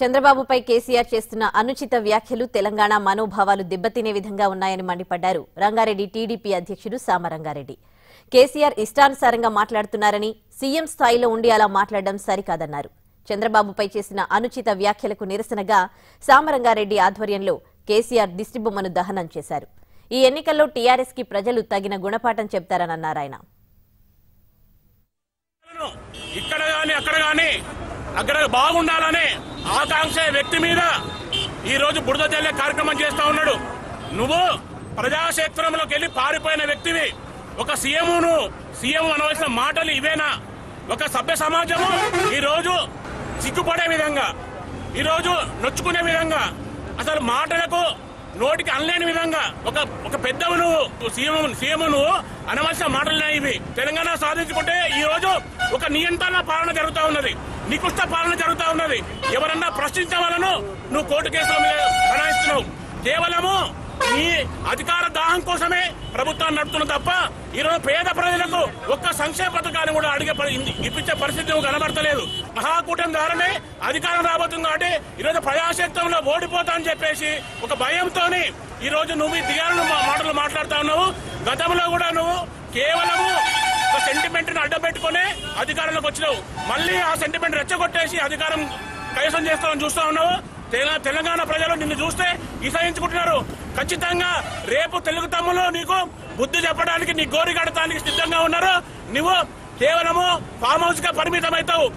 చంద్రబాబుపై కేసీఆర్ చేస్తున్న అనుచిత వ్యాఖ్యలు తెలంగాణ మనోభావాలు దెబ్బతినే విధంగా ఉన్నాయని మండిపడ్డారు. రంగారెడ్డి టీడీపీ అధ్యక్షుడు సామరంగారెడ్డి కేసీఆర్ ఇష్టానుసారంగా మాట్లాడుతున్నారని సీఎం స్థాయిలో ఉండి అలా మాట్లాడడం సరికాదన్నారు. చంద్రబాబుపై చేసిన అనుచిత వ్యాఖ్యలకు నిరసనగా సామరంగారెడ్డి ఆధ్వర్యంలో కేసీఆర్ దిష్టిబొమ్మను దహనం చేశారు. ఈ ఎన్నికల్లో టీఆర్ఎస్కి ప్రజలు తగిన గుణపాఠం చెప్తారనన్నారాయన అక్కడ బాగుండాలనే ఆకాంక్ష వ్యక్తి మీద ఈ రోజు బురద జల్లే కార్యక్రమం చేస్తా ఉన్నాడు. నువ్వు ప్రజాక్షేత్రంలోకి వెళ్ళి పారిపోయిన వ్యక్తివి. ఒక సీఎంను సీఎం అనవలసిన మాటలు ఇవేనా? ఒక సభ్య సమాజము ఈ రోజు సిగ్గుపడే విధంగా ఈ రోజు నొచ్చుకునే విధంగా. అసలు మాటలకు నోటికి అనలేని విధంగా ఒక ఒక పెద్దవు నువ్వు సీఎం సీఎం నువ్వు అనవలసిన ఇవి. తెలంగాణ సాధించుకుంటే ఈ రోజు ఒక నియంత్రణ పాలన జరుగుతూ ఉన్నది. నికుష్ట పాలన జరుగుతూ ఉన్నది. ఎవరన్నా ప్రశ్నించే వాళ్ళను నువ్వు కోర్టు కేసుల మీద బనాయిస్తున్నావు కేవలము ఈ అధికార దాహం కోసమే ప్రభుత్వాన్ని నడుపుతున్న తప్ప ఈరోజు పేద ప్రజలకు ఒక్క సంక్షేమ పథకాన్ని కూడా అడిగే ఇప్పించే పరిస్థితి కనబడతలేదు. మహాకూటమి ద్వారానే అధికారం రాబోతుంది కాబట్టి ఈరోజు ప్రజాక్షేత్రంలో ఓడిపోతా అని చెప్పేసి ఒక భయంతోని ఈ రోజు నువ్వు ఈ దిగాలను మా- మాటలు మాట్లాడుతా ఉన్నావు. గతంలో కూడా నువ్వు కేవలము ఒక సెంటిమెంట్ని అడ్డబెట్టుకునే అధికారంలోకి వచ్చినావు. మళ్ళీ ఆ సెంటిమెంట్ రెచ్చగొట్టేసి అధికారం కైసం చేస్తామని చూస్తా ఉన్నావు. తెలంగాణ ప్రజలు నిన్ను చూస్తే ఈసాయించుకుంటున్నారు ఖచ్చితంగా రేపు తెలుగు తమ్ములు నీకు బుద్ధి చెప్పడానికి నీ గోరి కడతానికి సిద్ధంగా ఉన్నారు. నువ్వు కేవలము ఫామ్ హౌస్గా పరిమితం అవుతావు